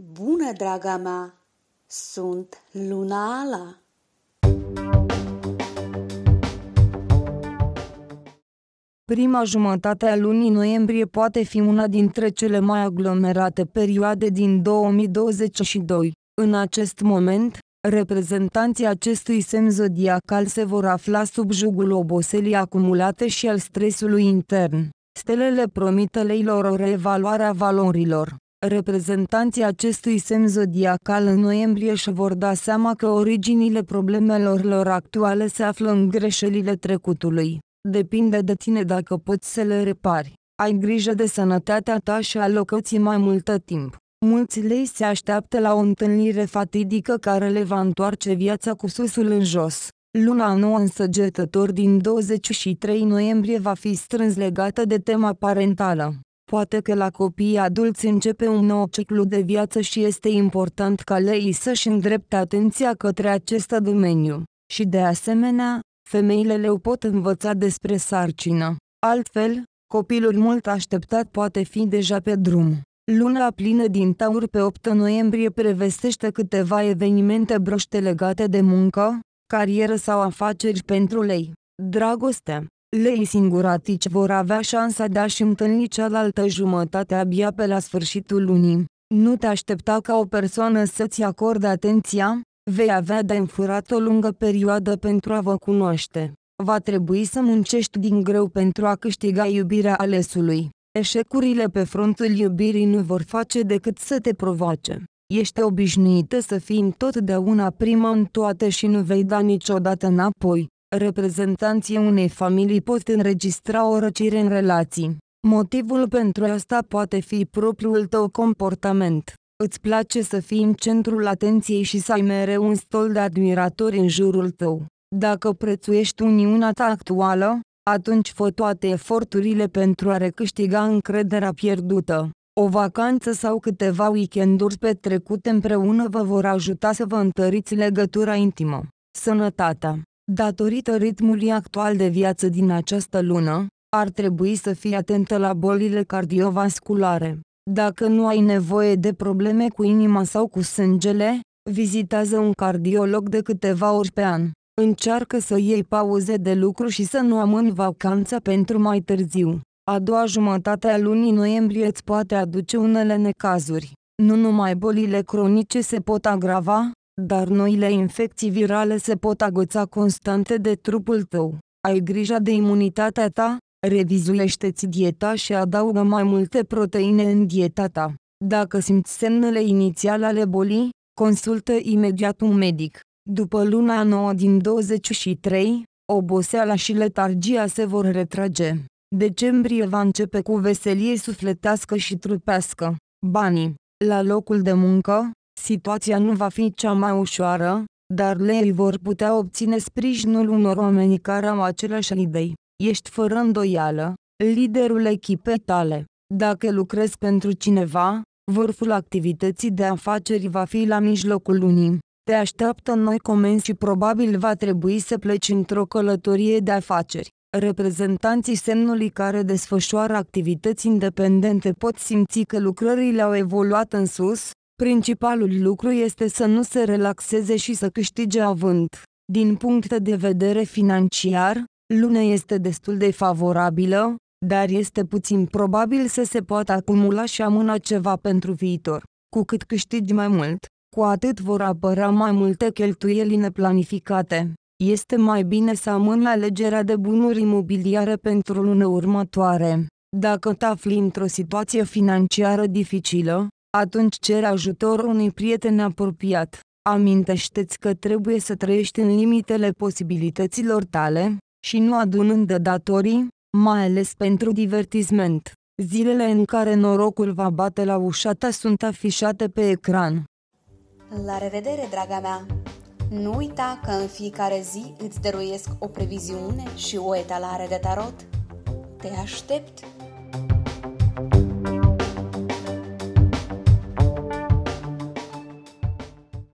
Bună, draga mea! Sunt Luna Ala! Prima jumătate a lunii noiembrie poate fi una dintre cele mai aglomerate perioade din 2022. În acest moment, reprezentanții acestui semn zodiacal se vor afla sub jugul oboselii acumulate și al stresului intern. Stelele promită leilor o reevaluare a valorilor. Reprezentanții acestui semn zodiacal în noiembrie își vor da seama că originile problemelor lor actuale se află în greșelile trecutului. Depinde de tine dacă poți să le repari. Ai grijă de sănătatea ta și alocați mai multă timp. Mulți lei se așteaptă la o întâlnire fatidică care le va întoarce viața cu susul în jos. Luna nouă în săgetător din 23 noiembrie va fi strâns legată de tema parentală. Poate că la copiii adulți începe un nou ciclu de viață și este important ca lei să-și îndrepte atenția către acest domeniu. Și de asemenea, femeile le pot învăța despre sarcină. Altfel, copilul mult așteptat poate fi deja pe drum. Luna plină din taur pe 8 noiembrie prevestește câteva evenimente broște legate de muncă, carieră sau afaceri pentru lei. Dragoste Lei singuratici vor avea șansa de a-și întâlni cealaltă jumătate abia pe la sfârșitul lunii. Nu te aștepta ca o persoană să-ți acorde atenția, vei avea de înfurat o lungă perioadă pentru a vă cunoaște. Va trebui să muncești din greu pentru a câștiga iubirea alesului. Eșecurile pe frontul iubirii nu vor face decât să te provoace. Ești obișnuită să fii întotdeauna prima în toate și nu vei da niciodată înapoi. Reprezentanții unei familii pot înregistra o răcire în relații. Motivul pentru asta poate fi propriul tău comportament. Îți place să fii în centrul atenției și să ai mereu un stol de admiratori în jurul tău. Dacă prețuiești uniunea ta actuală, atunci fă toate eforturile pentru a recâștiga încrederea pierdută. O vacanță sau câteva weekenduri petrecute împreună vă vor ajuta să vă întăriți legătura intimă. Sănătatea Datorită ritmului actual de viață din această lună, ar trebui să fii atentă la bolile cardiovasculare. Dacă nu ai nevoie de probleme cu inima sau cu sângele, vizitează un cardiolog de câteva ori pe an. Încearcă să iei pauze de lucru și să nu amâni vacanța pentru mai târziu. A doua jumătate a lunii noiembrie îți poate aduce unele necazuri. Nu numai bolile cronice se pot agrava, dar noile infecții virale se pot agăța constante de trupul tău. Ai grijă de imunitatea ta, revizuiește-ți dieta și adaugă mai multe proteine în dieta ta. Dacă simți semnele inițiale ale bolii, consultă imediat un medic. După luna nouă din 23, oboseala și letargia se vor retrage. Decembrie va începe cu veselie sufletească și trupească. Banii. La locul de muncă, situația nu va fi cea mai ușoară, dar lei vor putea obține sprijinul unor oameni care au aceleași idei. Ești fără îndoială, liderul echipei tale. Dacă lucrezi pentru cineva, vârful activității de afaceri va fi la mijlocul lunii. Te așteaptă noi comenzi și probabil va trebui să pleci într-o călătorie de afaceri. Reprezentanții semnului care desfășoară activități independente pot simți că lucrările au evoluat în sus, Principalul lucru este să nu se relaxeze și să câștige avânt. Din punct de vedere financiar, luna este destul de favorabilă, dar este puțin probabil să se poată acumula și amâna ceva pentru viitor. Cu cât câștigi mai mult, cu atât vor apărea mai multe cheltuieli neplanificate. Este mai bine să amâni alegerea de bunuri imobiliare pentru lună următoare. Dacă te afli într-o situație financiară dificilă, atunci cer ajutor unui prieten apropiat. Amintește-ți că trebuie să trăiești în limitele posibilităților tale, și nu adunând de datorii, mai ales pentru divertisment. Zilele în care norocul va bate la ușa ta sunt afișate pe ecran. La revedere, draga mea! Nu uita că în fiecare zi îți dăruiesc o previziune și o etalare de tarot. Te aștept!